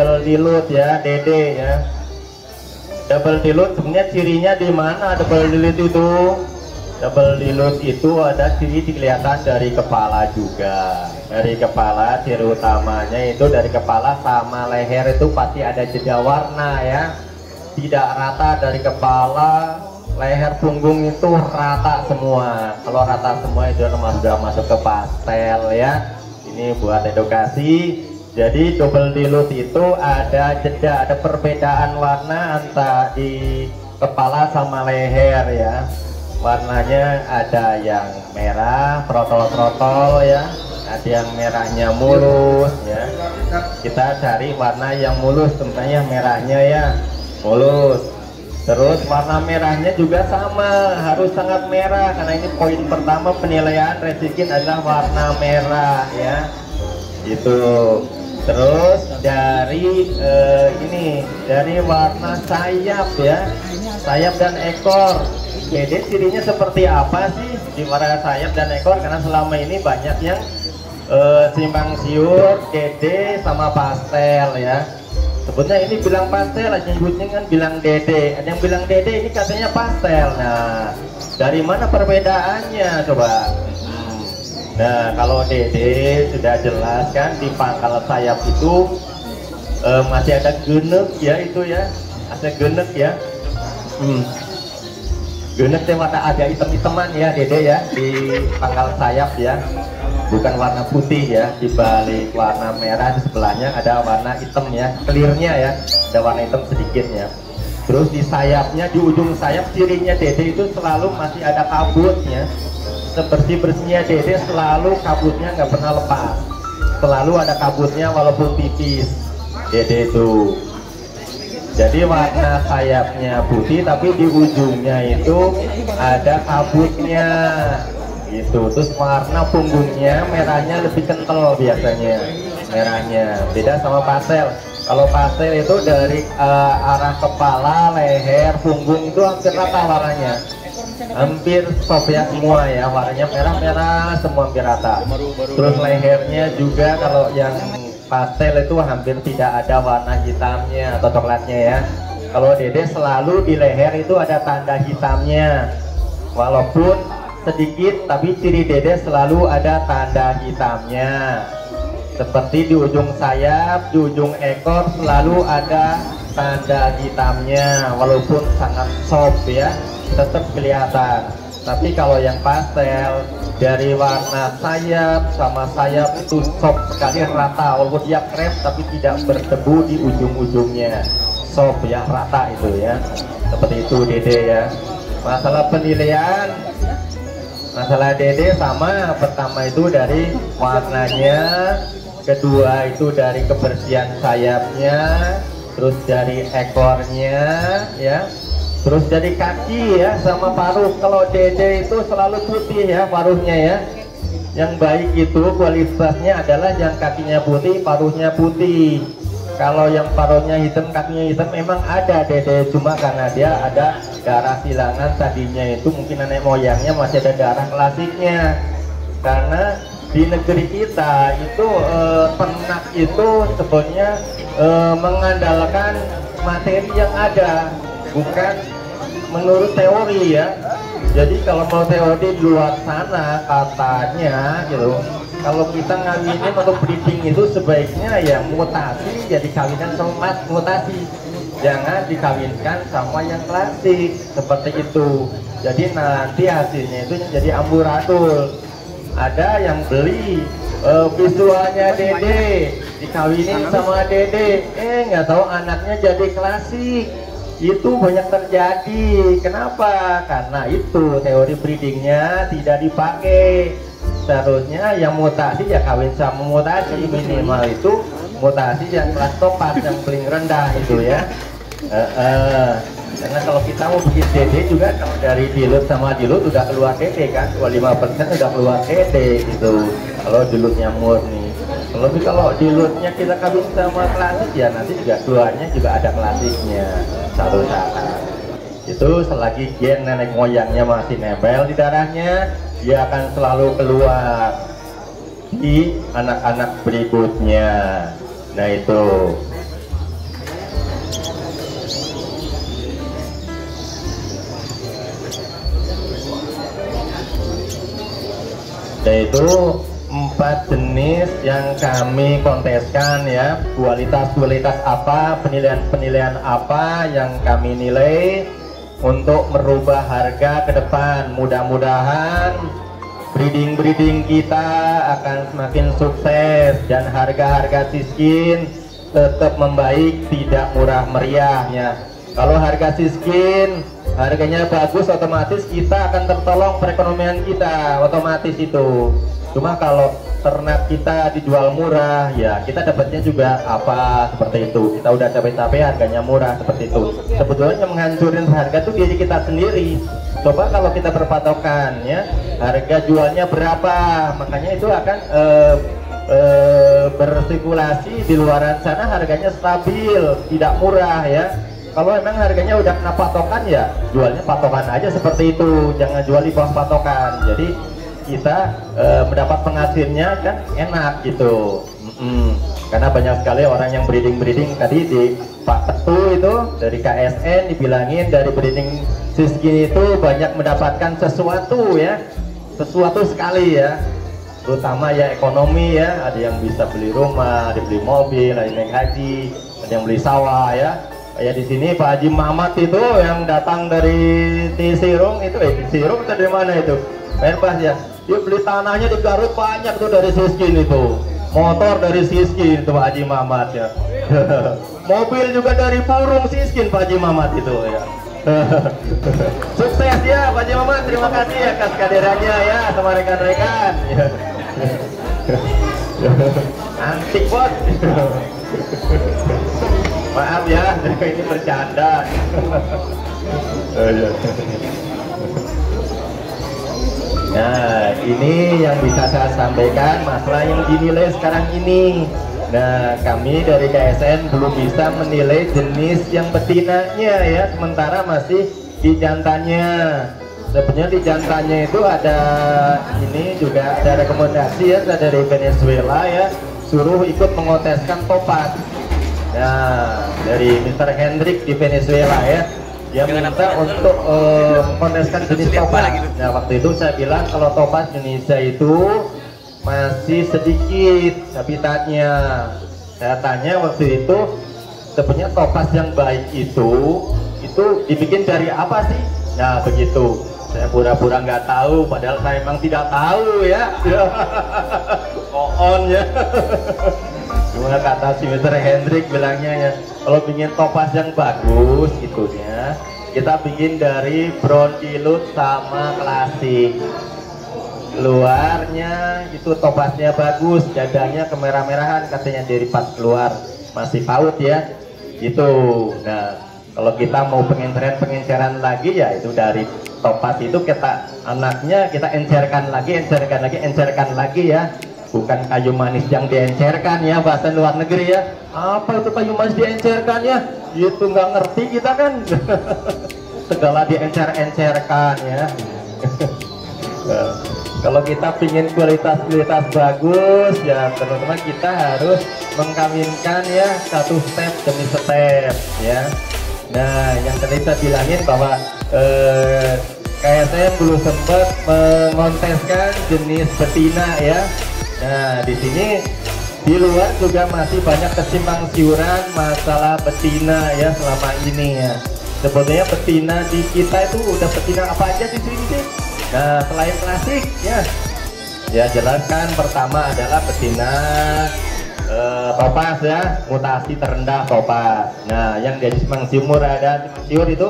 double dilute ya Dede ya. Double dilute sebenarnya cirinya di mana double dilute itu? Double dilute itu ada ciri kelihatan dari kepala juga. Dari kepala ciri utamanya itu dari kepala sama leher itu pasti ada jeda warna ya. Tidak rata dari kepala leher punggung itu rata semua. Kalau rata semua itu sudah masuk ke pastel ya. Ini buat edukasi jadi double dilute itu ada jeda ada perbedaan warna antara di kepala sama leher ya warnanya ada yang merah protol-protol ya ada yang merahnya mulus ya kita cari warna yang mulus tentunya merahnya ya mulus Terus warna merahnya juga sama, harus sangat merah karena ini poin pertama penilaian resikin adalah warna merah ya. Itu. Terus dari eh, ini dari warna sayap ya, sayap dan ekor. Jadi cirinya seperti apa sih di warna sayap dan ekor? Karena selama ini banyak yang eh, simpang siur, dede sama pastel ya sebutnya ini bilang pastel aja kan bilang dede ada yang bilang dede ini katanya pastel nah dari mana perbedaannya coba. Nah kalau dede sudah jelas kan di pangkal sayap itu eh, masih ada genek ya itu ya. Ada genek ya. Hmm. genek yang warna agak hitam-hitaman ya dede ya di pangkal sayap ya. Bukan warna putih ya di balik warna merah di sebelahnya ada warna hitam ya clearnya ya. Ada warna hitam sedikitnya terus di sayapnya di ujung sayap cirinya dede itu selalu masih ada kabutnya seperti bersihnya dede selalu kabutnya nggak pernah lepas. Selalu ada kabutnya walaupun tipis. Dede itu. Jadi warna sayapnya putih tapi di ujungnya itu ada kabutnya. Gitu. Terus warna punggungnya merahnya lebih kental biasanya. Merahnya. Beda sama pastel. Kalau pastel itu dari uh, arah kepala leher punggung itu hampir rata warnanya hampir ya semua ya warnanya merah-merah semua hampir rata. Terus lehernya juga kalau yang pastel itu hampir tidak ada warna hitamnya atau coklatnya ya. Kalau dede selalu di leher itu ada tanda hitamnya. Walaupun sedikit tapi ciri dede selalu ada tanda hitamnya. Seperti di ujung sayap di ujung ekor selalu ada tanda hitamnya walaupun sangat soft ya tetap kelihatan. Tapi kalau yang pastel dari warna sayap sama sayap itu soft sekali rata walaupun dia krep tapi tidak berdebu di ujung-ujungnya. Soft ya rata itu ya. Seperti itu dede ya. Masalah penilaian? Masalah dede sama pertama itu dari warnanya kedua itu dari kebersihan sayapnya terus dari ekornya ya terus dari kaki ya sama paruh. Kalau dede itu selalu putih ya paruhnya ya. Yang baik itu kualitasnya adalah yang kakinya putih paruhnya putih. Kalau yang paruhnya hitam kakinya hitam memang ada dede. Cuma karena dia ada darah silangan tadinya itu mungkin nenek moyangnya masih ada darah klasiknya. Karena di negeri kita itu eh, ternak itu sebetulnya eh, mengandalkan materi yang ada bukan menurut teori ya. Jadi kalau mau teori di luar sana katanya gitu kalau kita ngawinin untuk breeding itu sebaiknya ya mutasi jadi kawinan sama mutasi. Jangan dikawinkan sama yang klasik seperti itu. Jadi nanti hasilnya itu jadi amburadul ada yang beli uh, visualnya dede dikawinin sama dede. Eh nggak tahu anaknya jadi klasik itu banyak terjadi. Kenapa? Karena itu teori breedingnya tidak dipakai. Seharusnya yang mutasi ya kawin sama mutasi. Minimal itu mutasi yang kelas topat yang paling rendah itu ya. Uh, uh, karena kalau kita mau bikin DD juga kalau dari dilut sama dilut udah keluar DD kan? 25% udah keluar DD gitu. Kalau dilutnya murni. Lebih kalau dilutnya kita kawin sama klasik ya nanti juga duanya juga ada klasiknya satu saat itu selagi gen nenek moyangnya masih nempel di darahnya dia akan selalu keluar di anak-anak berikutnya. Nah itu. Yaitu empat jenis yang kami konteskan ya. Kualitas-kualitas apa penilaian-penilaian apa yang kami nilai untuk merubah harga ke depan. Mudah-mudahan breeding-breeding kita akan semakin sukses dan harga-harga siskin tetap membaik tidak murah meriah ya. Kalau harga siskin harganya bagus otomatis kita akan tertolong perekonomian kita. Otomatis itu. Cuma kalau ternak kita dijual murah. Ya kita dapatnya juga apa seperti itu. Kita udah capek-capek harganya murah seperti itu. Sebetulnya menghancurin harga itu diri kita sendiri. Coba kalau kita berpatokan ya harga jualnya berapa? Makanya itu akan uh, uh, di luaran sana harganya stabil tidak murah ya. Kalau memang harganya udah kena patokan ya jualnya patokan aja seperti itu. Jangan jual di bawah patokan. Jadi kita e, mendapat penghasilnya kan enak gitu. Mm -mm. karena banyak sekali orang yang breeding breeding tadi di Pak Tetu itu dari KSN dibilangin dari breeding siskin itu banyak mendapatkan sesuatu ya. Sesuatu sekali ya. Terutama ya ekonomi ya. Ada yang bisa beli rumah ada beli mobil ada yang haji ada yang beli sawah ya. Kayak di sini Pak Haji Mamat itu yang datang dari Tisirung itu eh Tisirung itu dari mana itu? Merbas ya dia beli tanahnya di Garut banyak tuh dari Siskin itu. Motor dari Siskin itu Pak Haji Mamat ya. Mobil juga dari Burung Siskin Pak Haji Mamat itu ya. Sukses ya Pak Haji Mamat. Terima kasih ya atas kehadirannya ya sama rekan-rekan ya. antik bos. Maaf ya ini bercanda. Oh, iya. Nah ini yang bisa saya sampaikan masalah yang dinilai sekarang ini nah kami dari KSN belum bisa menilai jenis yang betinanya ya sementara masih di jantannya sebenarnya di jantannya itu ada ini juga ada rekomendasi ya dari Venezuela ya suruh ikut mengoteskan topat Nah, dari Mr. Hendrik di Venezuela ya. Dia minta untuk uh, mengkonteskan jenis topas. Nah, waktu itu saya bilang kalau topas Indonesia itu masih sedikit habitatnya. Saya tanya waktu itu sebenarnya topas yang baik itu itu dibikin dari apa sih? Nah, begitu. Saya pura-pura nggak tahu, padahal saya memang tidak tahu ya. on ya. Cuma kata si Mr. Hendrik bilangnya ya, kalau bikin topas yang bagus itunya, kita bikin dari brown dilut sama klasik. Luarnya itu topasnya bagus, dadanya kemerah-merahan katanya dari pas keluar masih paut ya. Itu. Nah, kalau kita mau pengenceran-pengenceran lagi ya itu dari topas itu kita anaknya kita encerkan lagi, encerkan lagi, encerkan lagi ya bukan kayu manis yang diencerkan ya bahasa luar negeri ya. Apa itu kayu manis diencerkan ya? Itu nggak ngerti kita kan. Segala diencer-encerkan ya. Kalau kita ingin kualitas-kualitas bagus ya teman-teman kita harus mengkawinkan ya satu step demi step ya. Nah yang tadi saya bilangin bahwa eh, kayak saya belum sempat mengonteskan jenis betina ya Nah, di sini di luar juga masih banyak kesimpang siuran masalah betina ya selama ini ya. Sebetulnya betina di kita itu udah betina apa aja di sini sih? Nah, selain klasik ya. Ya jelaskan pertama adalah betina uh, topas ya, mutasi terendah topas. Nah, yang dari simpang siur ada simpang siur itu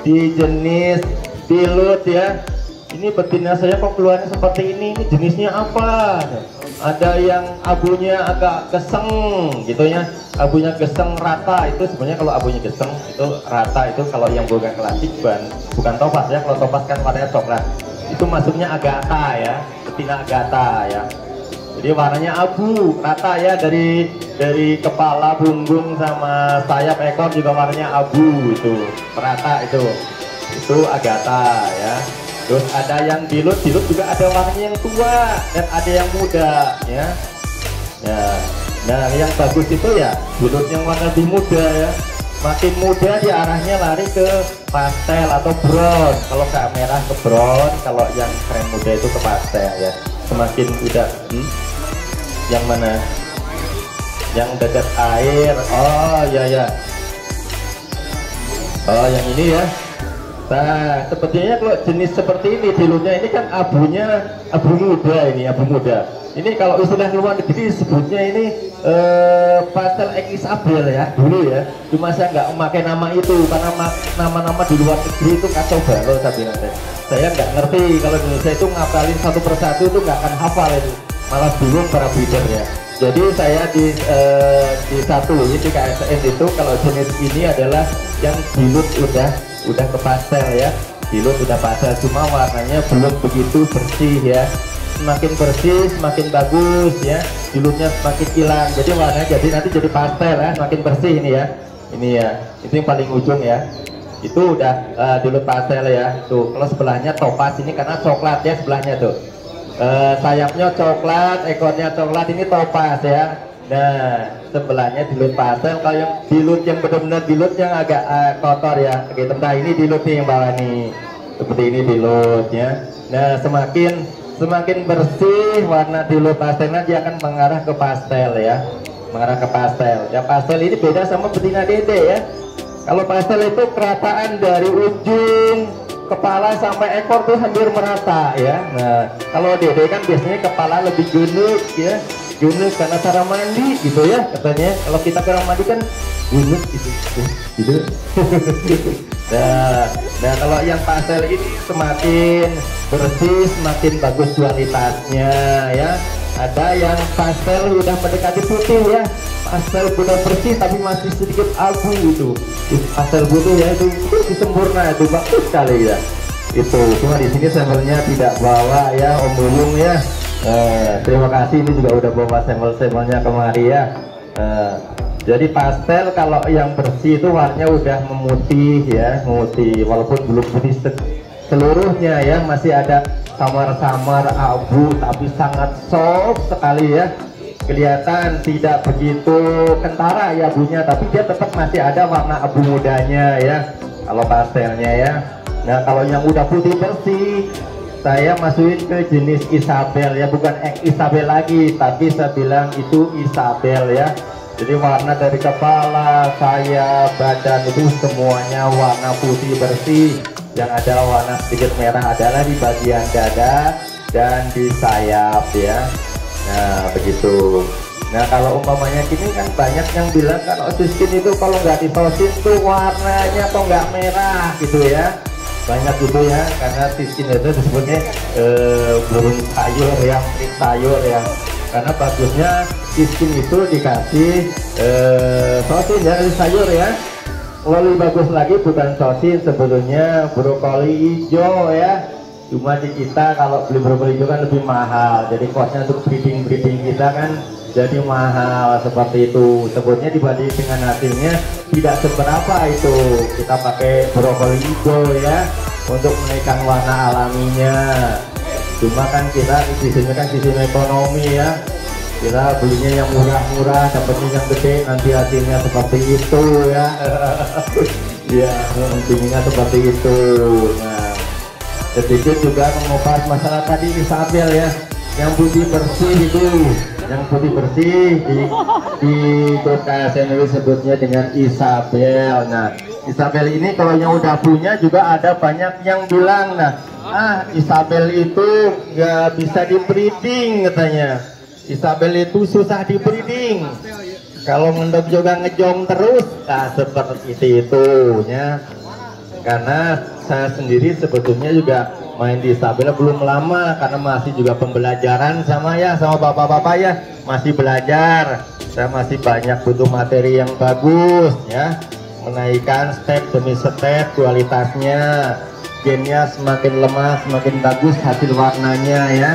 di jenis pilut ya. Ini betina saya kok keluarnya seperti ini, ini jenisnya apa? Ada yang abunya agak geseng gitu ya. Abunya geseng rata itu sebenarnya kalau abunya geseng itu rata itu kalau yang bukan klasik bukan bukan topas ya. Kalau topas kan warnanya coklat. Itu masuknya agata ya betina agata ya. Jadi warnanya abu rata ya. Dari dari kepala punggung sama sayap ekor juga warnanya abu itu. Rata itu. Itu agata ya terus ada yang dilut dilut juga ada warnanya yang tua dan ada yang muda ya. Ya nah yang bagus itu ya dilut yang warna lebih muda ya. Makin muda di arahnya lari ke pastel atau brown kalau ke merah ke brown kalau yang krem muda itu ke pastel ya. Semakin udah hmm? yang mana? Yang dekat air. Oh ya ya. Oh yang ini ya nah sepertinya kalau jenis seperti ini dilutnya ini kan abunya abu muda ini abu muda. Ini kalau istilah luar negeri sebutnya ini eh, pastel Isabel ya dulu ya. Cuma saya nggak memakai nama itu karena nama-nama di luar negeri itu kacau balau saya bilang. Saya nggak ngerti kalau Indonesia itu ngapalin satu persatu itu nggak akan hafal itu malah bingung para breedernya. Jadi saya di uh, di satu ini di KSN itu kalau jenis ini adalah yang dilut udah udah ke pastel ya. Dilut udah pastel cuma warnanya belum begitu bersih ya. Semakin bersih semakin bagus ya. Dilutnya semakin hilang. Jadi warnanya jadi nanti jadi pastel ya. Semakin bersih ini ya. Ini ya. Itu yang paling ujung ya. Itu udah uh, dilut pastel ya. Tuh kalau sebelahnya topas ini karena coklat ya sebelahnya tuh. Uh, sayapnya coklat ekornya coklat ini topas ya. Nah sebelahnya dilut pastel kalau yang dilut yang benar-benar dilut yang agak uh, kotor ya. Oke nah ini dilut yang bawah nih. Seperti ini dilut ya. Nah semakin semakin bersih warna dilut pastelnya dia akan mengarah ke pastel ya. Mengarah ke pastel. Ya pastel ini beda sama betina dede ya. Kalau pastel itu kerataan dari ujung kepala sampai ekor tuh hampir merata ya. Nah kalau dede kan biasanya kepala lebih gunuk ya gunuk karena cara mandi gitu ya katanya. Kalau kita kurang mandi kan gunuk gitu gitu nah, nah kalau yang pastel ini semakin bersih semakin bagus kualitasnya ya. Ada yang pastel udah mendekati putih ya. Pastel udah bersih tapi masih sedikit abu itu. Pastel putih ya itu, itu sempurna itu bagus sekali ya. Itu cuma di sini sampelnya tidak bawa ya Om Bulung ya eh, terima kasih ini juga udah bawa sampel-sampelnya kemari ya eh, jadi pastel kalau yang bersih itu warnanya udah memutih ya memutih. Walaupun belum putih seluruhnya ya masih ada samar-samar abu tapi sangat soft sekali ya. Kelihatan tidak begitu kentara ya abunya tapi dia tetap masih ada warna abu mudanya ya kalau pastelnya ya. Nah kalau yang udah putih bersih saya masukin ke jenis Isabel ya bukan X Isabel lagi tapi saya bilang itu Isabel ya. Jadi warna dari kepala saya badan itu semuanya warna putih bersih. Yang ada warna sedikit merah adalah di bagian dada dan di sayap ya. Nah begitu. Nah kalau umpamanya gini kan banyak yang bilang kalau siskin itu kalau nggak ditosin tuh warnanya kok nggak merah gitu ya banyak gitu ya karena siskin itu disebutnya eh, burung sayur ya sayur ya. Karena bagusnya siskin itu dikasih eh, sosin ya sayur ya. Lebih bagus lagi bukan sosis sebetulnya brokoli hijau ya. Cuma di kita kalau beli brokoli hijau kan lebih mahal. Jadi kosnya untuk breeding breeding kita kan jadi mahal seperti itu. Sebutnya dibanding dengan hasilnya tidak seberapa itu. Kita pakai brokoli hijau ya untuk menaikkan warna alaminya. Cuma kan kita di sini kan sistem ekonomi ya. Kita belinya yang murah-murah dapatnya yang gede nanti hasilnya seperti itu ya. Ya intinya seperti itu. Nah sedikit juga mengupas masalah tadi Isabel ya. Yang putih bersih itu yang putih bersih di di kota itu sebutnya dengan Isabel. Nah Isabel ini kalau yang udah punya juga ada banyak yang bilang nah ah Isabel itu nggak bisa di breeding katanya. Isabel itu susah di breeding kalau ngendok juga ngejong terus nah seperti itu ya. Karena saya sendiri sebetulnya juga main di Isabel belum lama karena masih juga pembelajaran sama ya sama bapak-bapak ya. Masih belajar. Saya masih banyak butuh materi yang bagus ya. Menaikkan step demi step kualitasnya. Gennya semakin lemah semakin bagus hasil warnanya ya.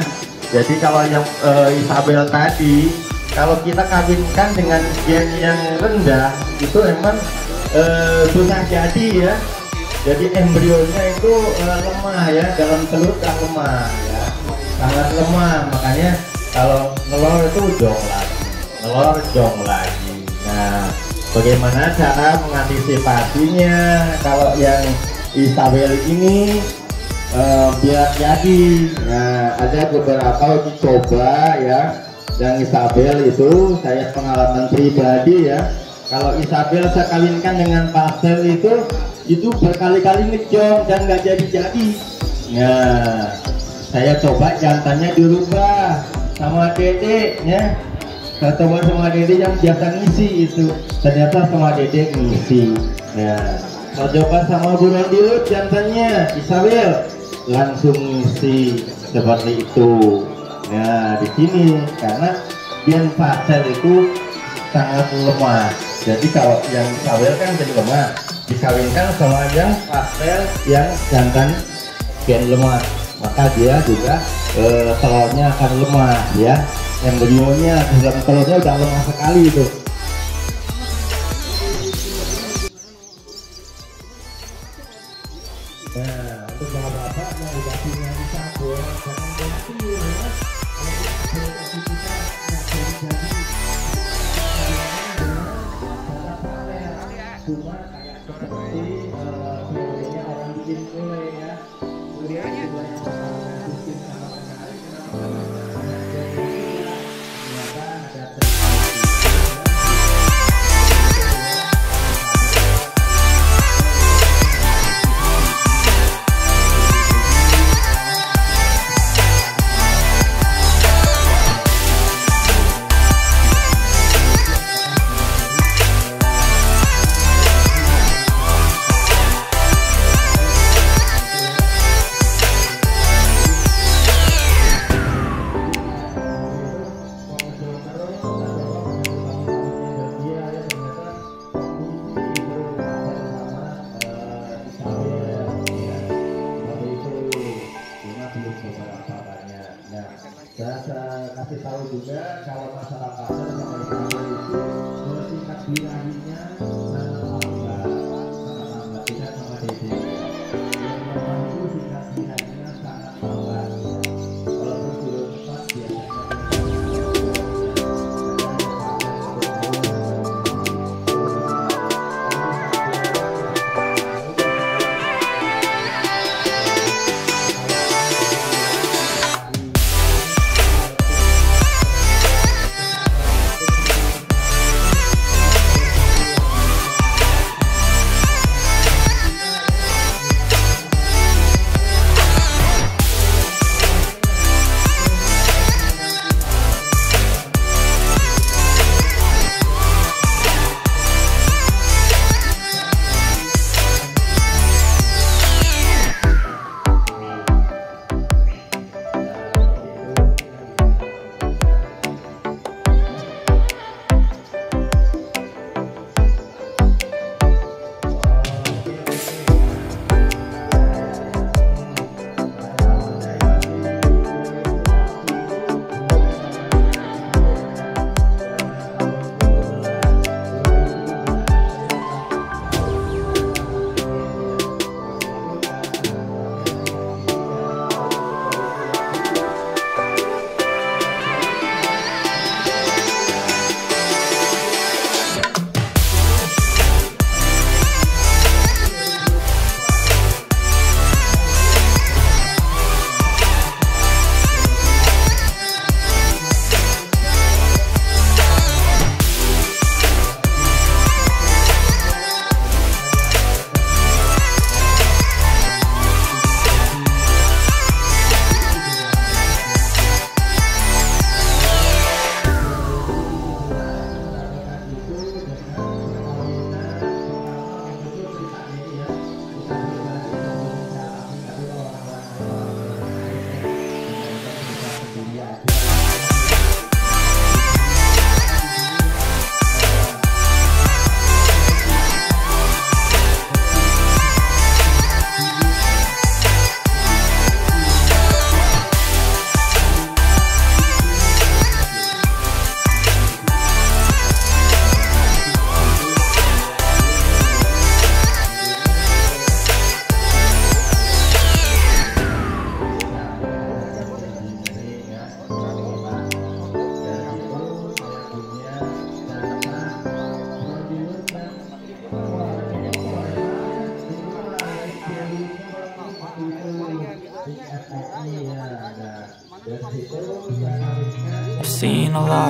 Jadi kalau yang uh, Isabel tadi, kalau kita kawinkan dengan gen yang rendah, itu emang uh, susah jadi ya. Jadi embrionya itu uh, lemah ya dalam telur tak lemah ya. Sangat lemah makanya kalau telur itu jong lagi. Telur jong lagi. Nah bagaimana cara mengantisipasinya? Kalau yang Isabel ini uh, biar jadi. Nah ada beberapa uji coba ya. Yang Isabel itu saya pengalaman pribadi ya kalau Isabel saya kawinkan dengan pastel itu itu berkali-kali ngejong dan nggak jadi-jadi. Nah saya coba jantannya dirubah sama dede ya. Saya coba sama dede yang biasa ngisi itu. Ternyata sama dede ngisi nah saya coba sama buron dilut jantannya Isabel. Langsung ngisi seperti itu. Nah di sini karena bian pastel itu sangat lemah jadi kalau yang sawel kan jadi lemah dikawinkan sama yang pastel yang jantan bian lemah maka dia juga e, telurnya akan lemah ya. Yang berionya dalam telurnya udah lemah sekali itu